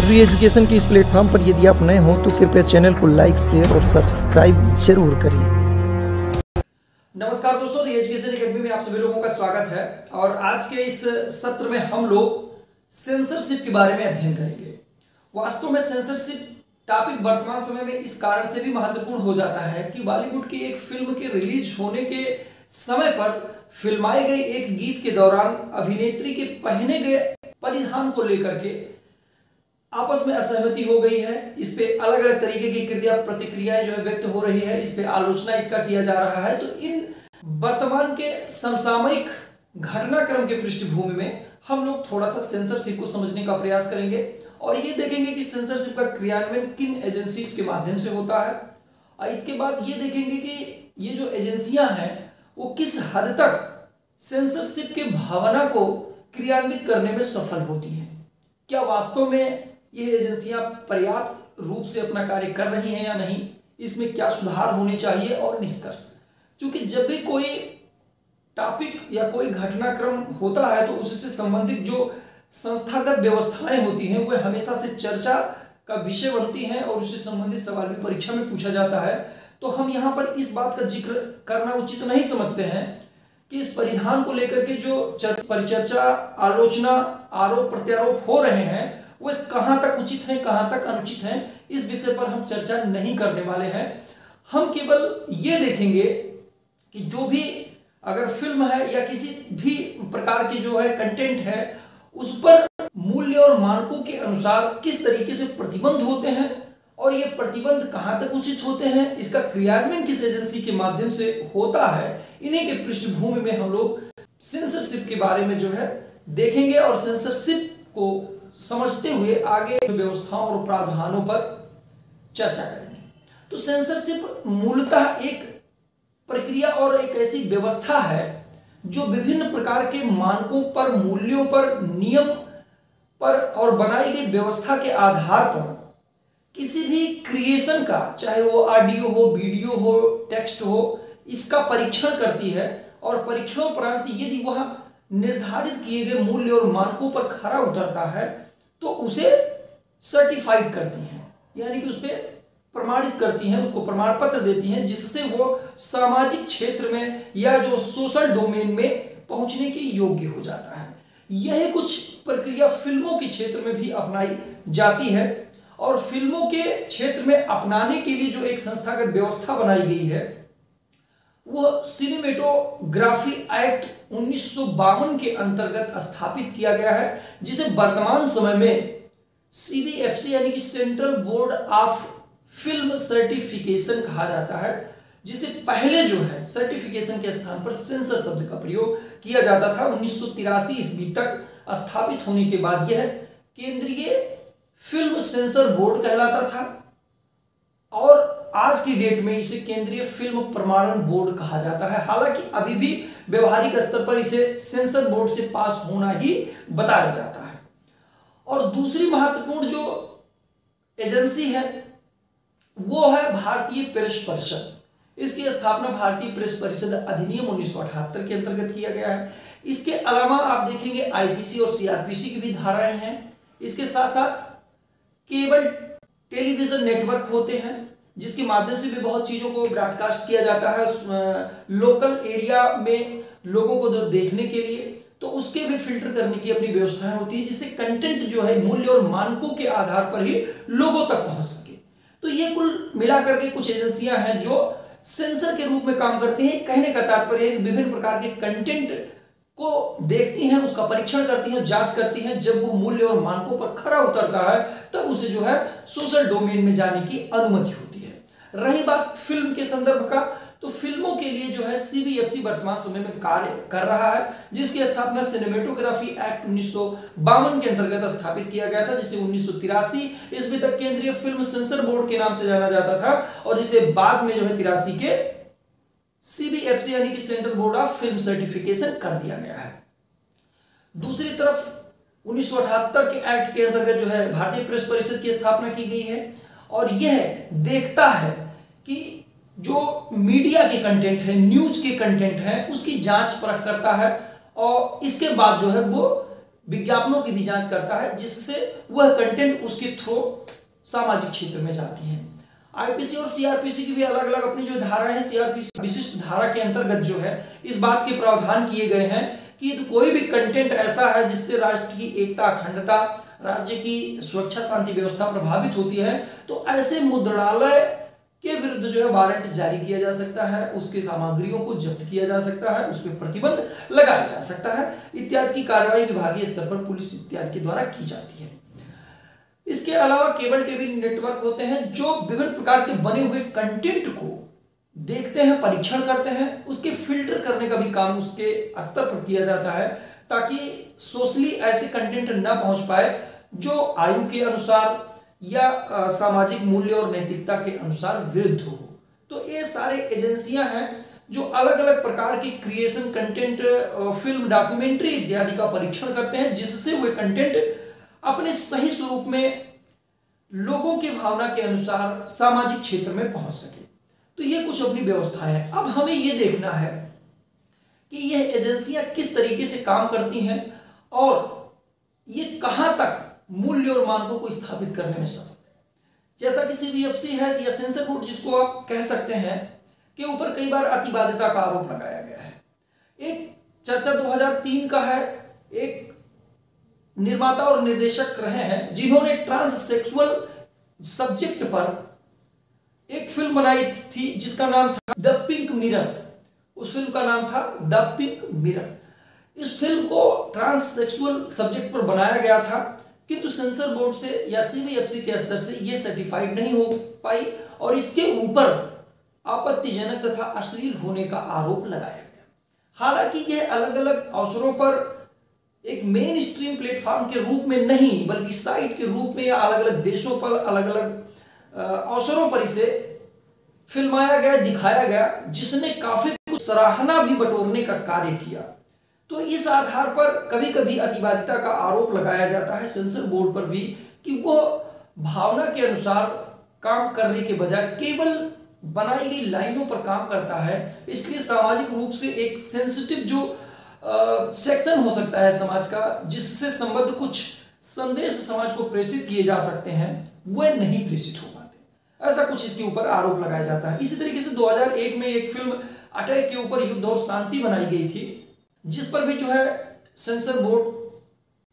री एजुकेशन के इस प्लेटफॉर्म पर यदि आप नए हो तो कृपया चैनल को लाइक शेयर और सब्सक्राइब ज़रूर करिए नमस्कार दोस्तों री एजुकेशन अकेडमी में आप सभी लोगों का स्वागत है और आज के इस सत्र में हम लोग सेंसरशिप के बारे में अध्ययन करेंगे। वास्तव में सेंसरशिप टॉपिक वर्तमान समय में इस कारण से भी महत्वपूर्ण हो जाता है कि बॉलीवुड की एक फ़िल्म के रिलीज़ होने के समय पर फिल्माए गए एक गीत के दौरान अभिनेत्री के पहने गए परिधान को लेकर के आपस में असहमति हो गई है। इस पे अलग अलग तरीके की कृतियाँ प्रतिक्रियाएँ जो है व्यक्त हो रही है। इस पे आलोचना इसका किया जा रहा है। तो इन वर्तमान के समसामयिक घटनाक्रम के पृष्ठभूमि में हम लोग थोड़ा सा सेंसरशिप को समझने का प्रयास करेंगे और ये देखेंगे कि सेंसरशिप का क्रियान्वयन किन एजेंसीज के माध्यम से होता है। और इसके बाद ये देखेंगे कि ये जो एजेंसियाँ हैं, वो किस हद तक सेंसरशिप के भावना को क्रियान्वित करने में सफल होती हैं। क्या वास्तव में ये एजेंसियाँ पर्याप्त रूप से अपना कार्य कर रही हैं या नहीं, इसमें क्या सुधार होने चाहिए और निष्कर्ष? क्योंकि जब भी कोई टॉपिक या कोई घटनाक्रम होता है तो उससे संबंधित जो संस्थागत व्यवस्थाएँ होती हैं वह हमेशा से चर्चा का विषय बनती हैं और उससे संबंधित सवाल भी परीक्षा में पूछा जाता है। तो हम यहाँ पर इस बात का ज़िक्र करना उचित नहीं समझते हैं कि इस परिधान को लेकर के जो परिचर्चा, आलोचना आरोप प्रत्यारोप हो रहे हैं वे कहाँ तक उचित हैं, कहाँ तक अनुचित हैं, इस विषय पर हम चर्चा नहीं करने वाले हैं। हम केवल ये देखेंगे कि जो भी अगर फ़िल्म है या किसी भी प्रकार की जो है कंटेंट है, उस पर मूल्य और मानकों के अनुसार किस तरीके से प्रतिबंध होते हैं और ये प्रतिबंध कहाँ तक उचित होते हैं, इसका क्रियान्वयन किस एजेंसी के माध्यम से होता है, इन्हीं के पृष्ठभूमि में हम लोग सेंसरशिप के बारे में जो है देखेंगे और सेंसरशिप को समझते हुए आगे व्यवस्थाओं और प्रावधानों पर चर्चा करेंगे। तो सेंसरशिप मूलतः एक प्रक्रिया और एक ऐसी व्यवस्था है जो विभिन्न प्रकार के मानकों पर, मूल्यों पर, नियम पर और बनाई गई व्यवस्था के आधार पर किसी भी क्रिएशन का, चाहे वो ऑडियो हो वीडियो हो टेक्स्ट हो, इसका परीक्षण करती है और परीक्षणोपरांत यदि वह निर्धारित किए गए मूल्य और मानकों पर खरा उतरता है तो उसे सर्टिफाइड करती हैं। यानी कि उस पर प्रमाणित करती हैं, उसको प्रमाण पत्र देती हैं, जिससे वो सामाजिक क्षेत्र में या जो सोशल डोमेन में पहुँचने के योग्य हो जाता है। यह कुछ प्रक्रिया फ़िल्मों के क्षेत्र में भी अपनाई जाती है और फ़िल्मों के क्षेत्र में अपनाने के लिए जो एक संस्थागत व्यवस्था बनाई गई है वह सिनेमेटोग्राफी एक्ट उन्नीस सौ बावन के अंतर्गत स्थापित किया गया है, जिसे वर्तमान समय में सीबीएफसी यानी कि central board of film certification कहा जाता है, जिसे पहले जो है सर्टिफिकेशन के स्थान पर सेंसर शब्द का प्रयोग किया जाता था। उन्नीस ईस्वी तक स्थापित होने के बाद यह केंद्रीय फ़िल्म सेंसर बोर्ड कहलाता था। आज की डेट में इसे केंद्रीय फ़िल्म प्रमाणन बोर्ड कहा जाता है। हालाँकि अभी भी व्यवहारिक स्तर पर इसे सेंसर बोर्ड से पास होना ही बताया जाता है। और दूसरी महत्वपूर्ण जो एजेंसी है, वो है भारतीय प्रेस परिषद। इसकी स्थापना भारतीय प्रेस परिषद अधिनियम उन्नीस सौ अठहत्तर के अंतर्गत किया गया है। इसके अलावा आप देखेंगे आईपीसी और सीआरपीसी की भी धाराएँ हैं। इसके साथ साथ केबल टेलीविज़न नेटवर्क होते हैं। जिसके माध्यम से भी बहुत चीज़ों को ब्रॉडकास्ट किया जाता है लोकल एरिया में लोगों को जो देखने के लिए तो उसके भी फ़िल्टर करने की अपनी व्यवस्थाएँ होती है, जिससे कंटेंट जो है मूल्य और मानकों के आधार पर ही लोगों तक पहुँच सके। तो ये कुल मिलाकर के कुछ एजेंसियाँ हैं जो सेंसर के रूप में काम करती हैं। कहने का तात्पर्य विभिन्न प्रकार के कंटेंट को देखती हैं, उसका परीक्षण करती हैं, जाँच करती हैं। जब वो मूल्य और मानकों पर खरा उतरता है, तब उसे जो है सोशल डोमेन में जाने की अनुमति होती है। रही बात फ़िल्म के संदर्भ का तो फ़िल्मों के लिए जो है सीबीएफसी वर्तमान समय में कार्य कर रहा है, जिसकी स्थापना सिनेमेटोग्राफी एक्ट उन्नीस के अंतर्गत स्थापित किया गया था, जिसे उन्नीस ईस्वी तक केंद्रीय फ़िल्म सेंसर बोर्ड के नाम से जाना जाता था, और जिसे बाद में जो है तिरासी के सीबीएफसी यानी कि central board of film certification कर दिया गया है। दूसरी तरफ़, उन्नीस सौ अठहत्तर के एक्ट के अंतर्गत जो है भारतीय प्रेस परिषद की स्थापना की गई है, और यह देखता है कि जो मीडिया के कंटेंट है न्यूज़ के कंटेंट है, उसकी जाँच परख करता है और इसके बाद जो है वो विज्ञापनों की भी जाँच करता है, जिससे वह कंटेंट उसके थ्रू सामाजिक क्षेत्र में जाती है। आईपीसी और सीआरपीसी की भी अलग अलग अपनी जो धारा है सीआरपीसी विशिष्ट धारा के अंतर्गत जो है, इस बात के प्रावधान किए गए हैं कि तो कोई भी कंटेंट ऐसा है जिससे राष्ट्र की एकता, अखंडता, राज्य की सुरक्षा, शांति, व्यवस्था प्रभावित होती है तो ऐसे मुद्रणालय के विरुद्ध जो है वारंट जारी किया जा सकता है, उसके सामग्रियों को जब्त किया जा सकता है उस पर प्रतिबंध लगाया जा सकता है, इत्यादि की कार्रवाई विभागीय स्तर पर पुलिस इत्यादि के द्वारा की जाती है। इसके अलावा केबल टीवी नेटवर्क होते हैं, जो विभिन्न प्रकार के बने हुए कंटेंट को देखते हैं, परीक्षण करते हैं, उसके फ़िल्टर करने का भी काम उसके स्तर पर किया जाता है, ताकि सोशली ऐसे कंटेंट न पहुँच पाए, जो आयु के अनुसार या सामाजिक मूल्य और नैतिकता के अनुसार विरुद्ध हो। तो ये सारे एजेंसियाँ हैं जो अलग अलग प्रकार की क्रिएशन कंटेंट फ़िल्म डॉक्यूमेंट्री इत्यादि का परीक्षण करते हैं, जिससे वे कंटेंट अपने सही स्वरूप में लोगों की भावना के अनुसार सामाजिक क्षेत्र में पहुँच सके। तो ये कुछ अपनी व्यवस्था है। अब हमें ये देखना है कि यह एजेंसियाँ किस तरीके से काम करती हैं और ये कहाँ तक मूल्य और मानकों को स्थापित करने में सफल जैसा कि सीबीएफसी है, या सेंसर बोर्ड जिसको आप कह सकते हैं के ऊपर कई बार अतिवादिता का आरोप लगाया गया है। एक चर्चा 2003 का है। एक निर्माता और निर्देशक रहे हैं, जिन्होंने ट्रांससेक्सुअल सब्जेक्ट पर एक फ़िल्म बनाई थी, जिसका नाम था द पिंक मिरर। उस फ़िल्म का नाम था द पिंक मिरर। इस फ़िल्म को ट्रांससेक्सुअल सब्जेक्ट पर बनाया गया था। किंतु सेंसर बोर्ड से या सीबीएफसी के स्तर से यह सर्टिफाइड नहीं हो पाई और इसके ऊपर आपत्तिजनक तथा अश्लील होने का आरोप लगाया गया। हालाँकि यह अलग अलग अवसरों पर एक मेन स्ट्रीम प्लेटफॉर्म के रूप में नहीं, बल्कि साइट के रूप में या अलग अलग देशों पर अलग अलग अवसरों पर इसे फिल्माया गया, दिखाया गया, जिसने काफ़ी सराहना भी बटोरने का कार्य किया। तो इस आधार पर कभी कभी अतिवादिता का आरोप लगाया जाता है। सेंसर बोर्ड पर भी कि वो भावना के अनुसार काम करने के बजाय केवल बनाई गई लाइनों पर काम करता है। इसलिए सामाजिक रूप से एक सेंसिटिव जो सेक्शन हो सकता है समाज का, जिससे संबद्ध कुछ संदेश समाज को प्रेषित किए जा सकते हैं, वह नहीं प्रेषित हो पाते। ऐसा कुछ इसके ऊपर आरोप लगाया जाता है। इसी तरीके से 2001 में एक फ़िल्म अटैक के ऊपर युद्ध और शांति बनाई गई थी। जिस पर भी जो है सेंसर बोर्ड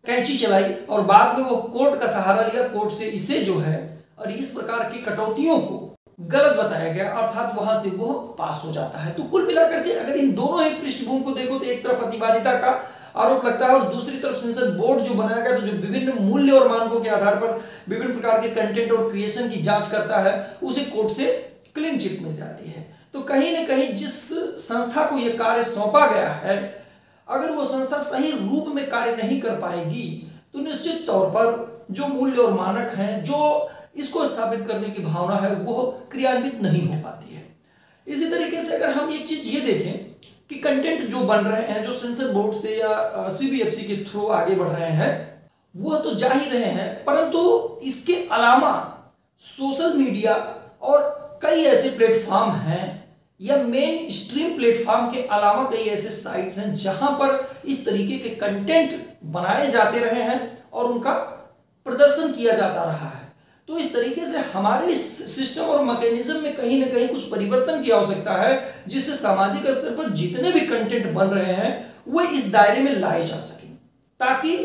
कैंची चलाई और बाद में वो कोर्ट का सहारा लिया, कोर्ट से इसे जो है और इस प्रकार की कटौतियों को गलत बताया गया, अर्थात वहाँ से वो पास हो जाता है। तो कुल मिलाकर के अगर इन दोनों ही पृष्ठभूमि को देखो तो एक तरफ़ अतिवादिता का आरोप लगता है और दूसरी तरफ़ सेंसर बोर्ड जो बनाया गया तो जो विभिन्न मूल्य और मानकों के आधार पर विभिन्न प्रकार के कंटेंट और क्रिएशन की जाँच करता है, उसे कोर्ट से क्लीन चिट मिल जाती है। तो कहीं ना कहीं जिस संस्था को यह कार्य सौंपा गया है अगर वो संस्था सही रूप में कार्य नहीं कर पाएगी तो निश्चित तौर पर जो मूल्य और मानक हैं, जो इसको स्थापित करने की भावना है, वो क्रियान्वित नहीं हो पाती है। इसी तरीके से अगर हम एक चीज़ ये देखें कि कंटेंट जो बन रहे हैं, जो सेंसर बोर्ड से या सीबीएफसी के थ्रू आगे बढ़ रहे हैं, वह तो जा ही रहे हैं, परंतु इसके अलावा सोशल मीडिया और कई ऐसे प्लेटफॉर्म हैं या मेन स्ट्रीम प्लेटफॉर्म के अलावा कई ऐसे साइट्स हैं जहाँ पर इस तरीके के कंटेंट बनाए जाते रहे हैं और उनका प्रदर्शन किया जाता रहा है। तो इस तरीके से हमारे सिस्टम और मैकेनिज्म में कहीं ना कहीं कुछ परिवर्तन की आवश्यकता है, जिससे सामाजिक स्तर पर जितने भी कंटेंट बन रहे हैं, वो इस दायरे में लाए जा सके। ताकि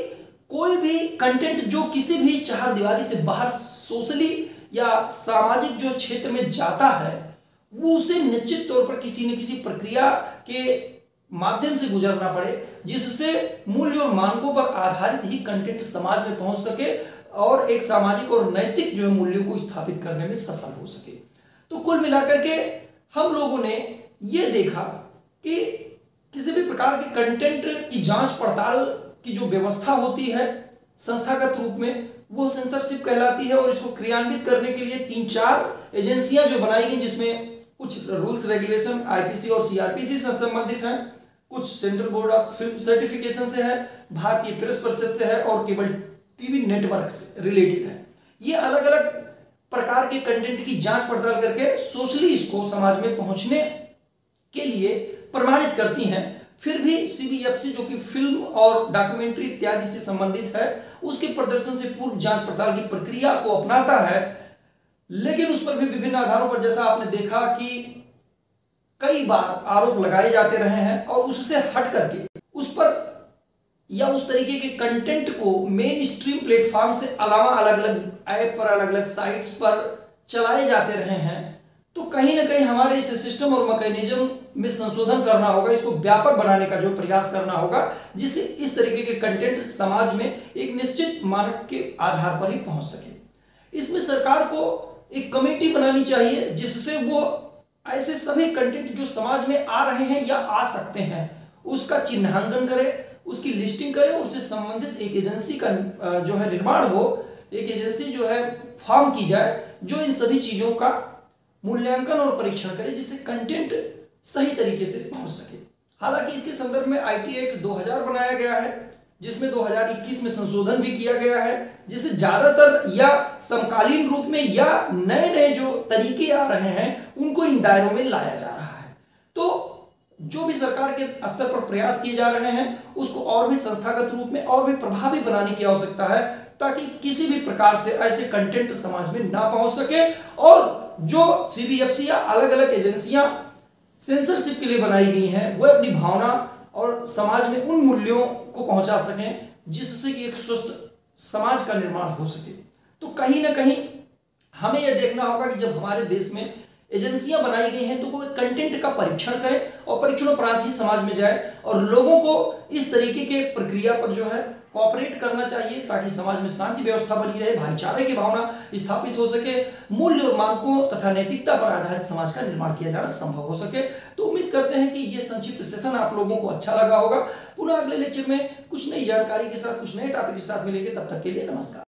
कोई भी कंटेंट जो किसी भी चार दीवारी से बाहर सोशली या सामाजिक जो क्षेत्र में जाता है वो उसे निश्चित तौर पर किसी न किसी प्रक्रिया के माध्यम से गुजरना पड़े, जिससे मूल्य और मानकों पर आधारित ही कंटेंट समाज में पहुँच सके और एक सामाजिक और नैतिक जो है मूल्यों को स्थापित करने में सफल हो सके। तो कुल मिलाकर के हम लोगों ने ये देखा कि किसी भी प्रकार के कंटेंट की जाँच पड़ताल की जो व्यवस्था होती है संस्थागत रूप में, वो सेंसरशिप कहलाती है और इसको क्रियान्वित करने के लिए तीन चार एजेंसियाँ जो बनाई गई जिसमें कुछ रूल्स रेगुलेशन आईपीसी और सीआरपीसी से संबंधित हैं। कुछ central board of film certification से है, भारतीय प्रेस परिषद से है और केवल टीवी नेटवर्क से रिलेटेड है। ये अलग अलग प्रकार के कंटेंट की जाँच पड़ताल करके सोशली इसको समाज में पहुँचने के लिए प्रमाणित करती हैं। फिर भी सीबीएफसी जो कि फ़िल्म और डॉक्यूमेंट्री इत्यादि से संबंधित है, उसके प्रदर्शन से पूर्व जाँच पड़ताल की प्रक्रिया को अपनाता है। लेकिन उस पर भी विभिन्न आधारों पर जैसा आपने देखा कि कई बार आरोप लगाए जाते रहे हैं और उससे हट करके उस पर या उस तरीके के कंटेंट को मेन स्ट्रीम प्लेटफॉर्म से अलावा अलग अलग ऐप पर अलग अलग साइट्स पर चलाए जाते रहे हैं तो कहीं ना कहीं हमारे इस सिस्टम और मैकेनिज्म में संशोधन करना होगा, इसको व्यापक बनाने का जो प्रयास करना होगा, जिससे इस तरीके के कंटेंट समाज में एक निश्चित मानक के आधार पर ही पहुँच सके। इसमें सरकार को एक कमेटी बनानी चाहिए जिससे वो ऐसे सभी कंटेंट जो समाज में आ रहे हैं या आ सकते हैं, उसका चिन्हांकन करे, उसकी लिस्टिंग करे उससे संबंधित एक एजेंसी का जो है निर्माण हो, एक एजेंसी जो है फॉर्म की जाए, जो इन सभी चीज़ों का मूल्यांकन और परीक्षण करे जिससे कंटेंट सही तरीके से पहुँच सके। हालाँकि इसके संदर्भ में आईटी एक्ट 2000 बनाया गया है। जिसमें 2021 में संशोधन भी किया गया है, जिसे ज़्यादातर या समकालीन रूप में या नए नए जो तरीके आ रहे हैं, उनको इन दायरों में लाया जा रहा है। तो जो भी सरकार के स्तर पर प्रयास किए जा रहे हैं, उसको और भी संस्थागत रूप में और भी प्रभावी बनाने की आवश्यकता है, ताकि किसी भी प्रकार से ऐसे कंटेंट समाज में ना पहुँच सके, और जो सीबीएफसी या अलग अलग एजेंसियाँ सेंसरशिप के लिए बनाई गई हैं वह अपनी भावना और समाज में उन मूल्यों को पहुँचा सकें, जिससे कि एक स्वस्थ समाज का निर्माण हो सके। तो कहीं ना कहीं हमें यह देखना होगा कि जब हमारे देश में एजेंसियाँ बनाई गई हैं तो कोई कंटेंट का परीक्षण करे और परीक्षण उपरांत ही समाज में जाए और लोगों को इस तरीके के प्रक्रिया पर जो है कॉपरेट करना चाहिए, ताकि समाज में शांति व्यवस्था बनी रहे, भाईचारे की भावना स्थापित हो सके, मूल्य और मानकों तथा नैतिकता पर आधारित समाज का निर्माण किया जाना संभव हो सके। तो उम्मीद करते हैं कि ये संक्षिप्त सेशन आप लोगों को अच्छा लगा होगा। पुनः अगले लेक्चर में कुछ नई जानकारी के साथ, कुछ नए टॉपिक के साथ मिलेंगे, तब तक के लिए नमस्कार।